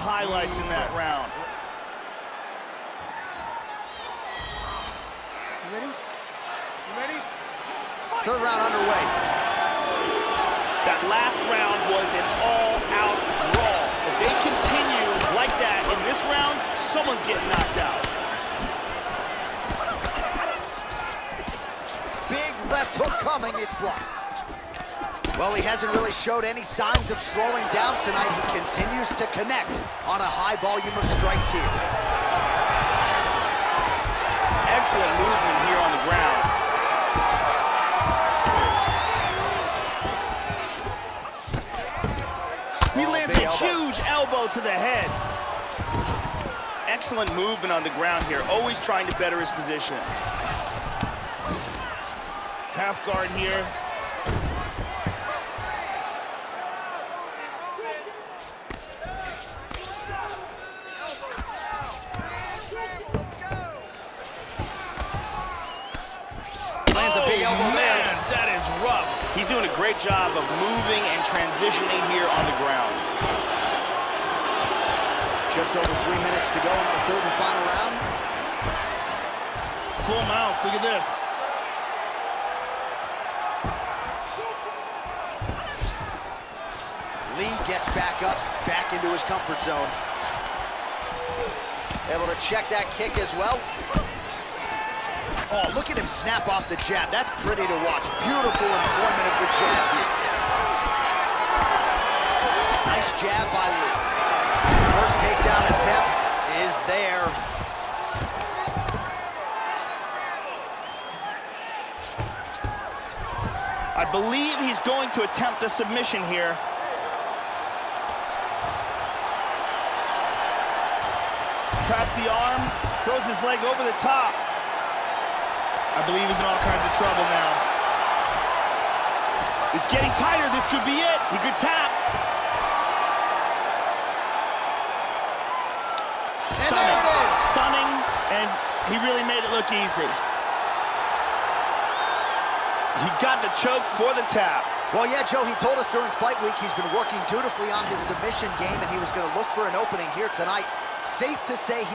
highlights in that round. You ready? You ready? Third round underway. That last round was an all-out brawl. If they continue like that in this round, someone's getting knocked out. Big left hook coming, it's blocked. Well, he hasn't really showed any signs of slowing down tonight. He continues to connect on a high volume of strikes here. Excellent movement here on the ground. He Oh, lands a huge elbow to the head. Excellent movement on the ground here, always trying to better his position. Half guard here. Doing a great job of moving and transitioning here on the ground. Just over three minutes to go in our third and final round. Full mounts, look at this. Lee gets back up, back into his comfort zone. Able to check that kick as well. Oh, look at him snap off the jab. That's pretty to watch. Beautiful employment of the jab here. Nice jab by Lee. First takedown attempt is there. I believe he's going to attempt a submission here. Traps the arm, throws his leg over the top. I believe he's in all kinds of trouble now. It's getting tighter. This could be it. He could tap. And there it is. Stunning, and he really made it look easy. He got the choke for the tap. Well, yeah, Joe, he told us during fight week he's been working dutifully on his submission game, and he was going to look for an opening here tonight. Safe to say he